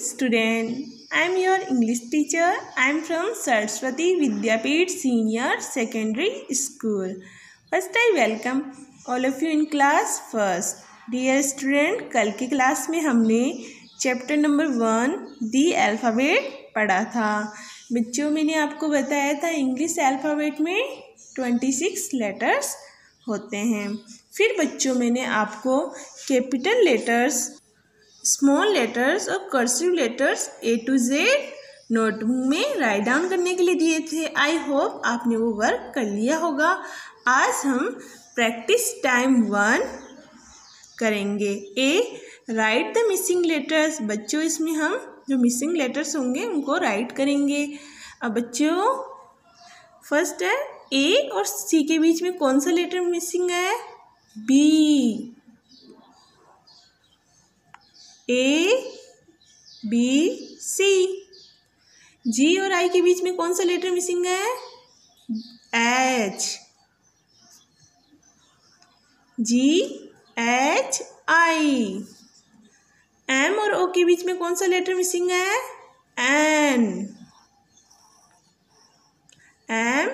Student I am your English teacher I am from Saraswati Vidyapeeth senior secondary school first I welcome all of you in class first dear student कल की class में हमने chapter number one the alphabet पढ़ा था। बच्चों, मैंने आपको बताया था इंग्लिश एल्फ़ाबेट में ट्वेंटी सिक्स लेटर्स होते हैं। फिर बच्चों, मैंने आपको कैपिटल लेटर्स स्मॉल लेटर्स और cursive letters A to Z notebook में राइट डाउन करने के लिए दिए थे। आई होप आपने वो वर्क कर लिया होगा। आज हम प्रैक्टिस टाइम वन करेंगे। A write the missing letters बच्चों, इसमें हम जो मिसिंग लेटर्स होंगे, उनको राइट करेंगे। अब बच्चों फ़र्स्ट है ए और सी के बीच में कौन सा लेटर मिसिंग है? B A B C G और आई के बीच में कौन सा लेटर मिसिंग है? H G H I M और ओ के बीच में कौन सा लेटर मिसिंग है? N M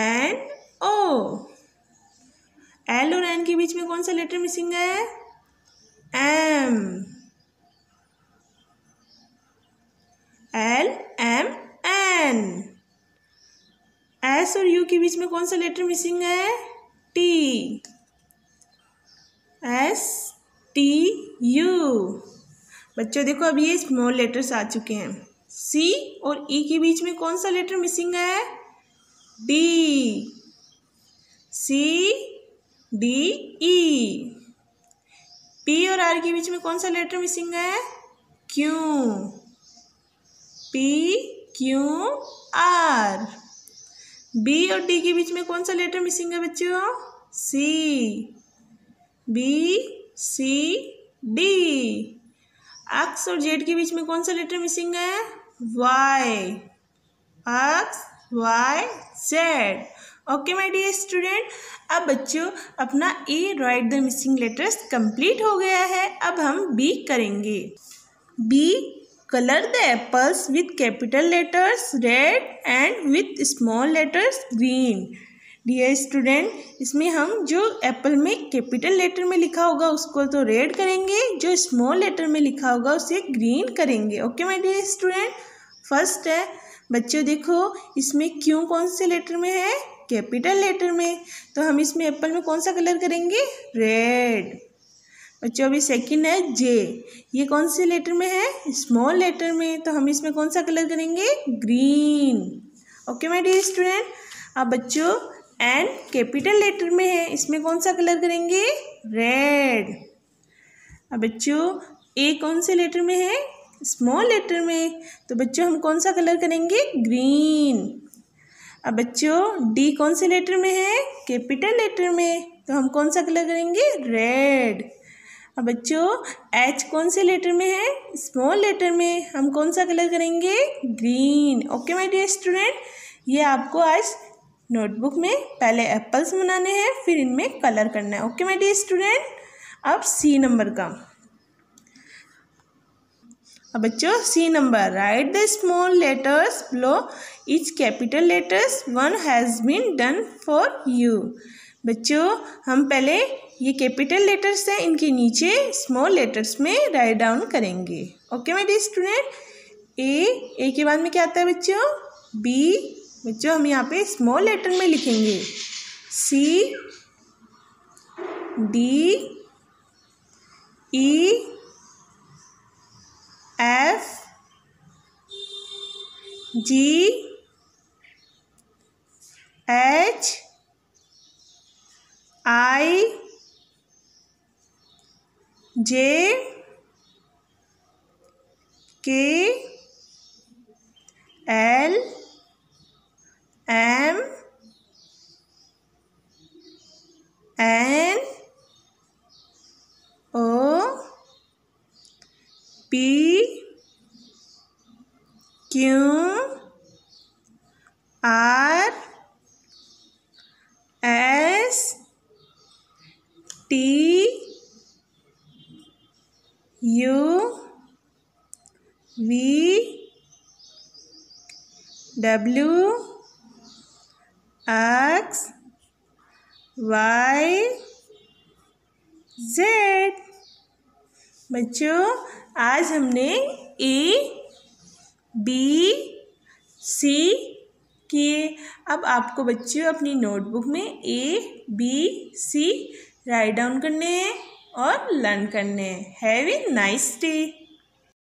N O L और एन के बीच में कौन सा लेटर मिसिंग है? M L M N S और यू के बीच में कौन सा लेटर मिसिंग है? टी एस टी यू बच्चों, देखो, अब ये स्मॉल लेटर्स आ चुके हैं। सी और ई e के बीच में कौन सा लेटर मिसिंग है? D C D E P और आर के बीच में कौन सा लेटर मिसिंग है? Q P Q R B और डी के बीच में कौन सा लेटर मिसिंग है बच्चों? C B C D X और जेड के बीच में कौन सा लेटर मिसिंग है? Y X Y Z okay my dear student अब बच्चों अपना A write the missing letters complete हो गया है। अब हम बी करेंगे। B color the apples with capital letters red and with small letters green dear student इसमें हम जो एप्पल में कैपिटल लेटर में लिखा होगा उसको तो रेड करेंगे, जो स्मॉल लेटर में लिखा होगा उसे ग्रीन करेंगे। Okay my dear student first है, बच्चों देखो, इसमें क्यों कौन से लेटर में है? कैपिटल लेटर में। तो हम इसमें एप्पल में कौन सा कलर करेंगे? रेड। बच्चों अभी सेकंड है जे ये कौन से लेटर में है? स्मॉल लेटर में। तो हम इसमें कौन सा कलर करेंगे? Green okay my dear student अब बच्चों एन कैपिटल लेटर में है। इसमें कौन सा कलर करेंगे? रेड अब बच्चों ए कौन से लेटर में है? स्मॉल लेटर में। तो बच्चों, हम कौन सा कलर करेंगे? ग्रीन अब बच्चों डी कौन से लेटर में है? कैपिटल लेटर में। तो हम कौन सा कलर करेंगे? रेड अब बच्चों एच कौन से लेटर में है? स्मॉल लेटर में। हम कौन सा कलर करेंगे? Green okay my dear student ये आपको आज नोटबुक में पहले एप्पल्स बनाने हैं, फिर इनमें कलर करना है। ओके माय डियर स्टूडेंट अब सी नंबर का। अब बच्चों C number write the small letters below each capital letters one has been done for you बच्चों, हम पहले ये कैपिटल लेटर्स हैं, इनके नीचे स्मॉल लेटर्स में राइट डाउन करेंगे। Okay dear student A A के बाद में क्या आता है बच्चों? बी बच्चों, हम यहाँ पे स्मॉल लेटर में लिखेंगे। C D E F G H I J K L M N O P Q R S T V W X Y Z बच्चों, आज हमने ए बी सी किए। अब आपको बच्चों अपनी नोटबुक में A B C write down करने हैं और लर्न करने हैं। Have a nice day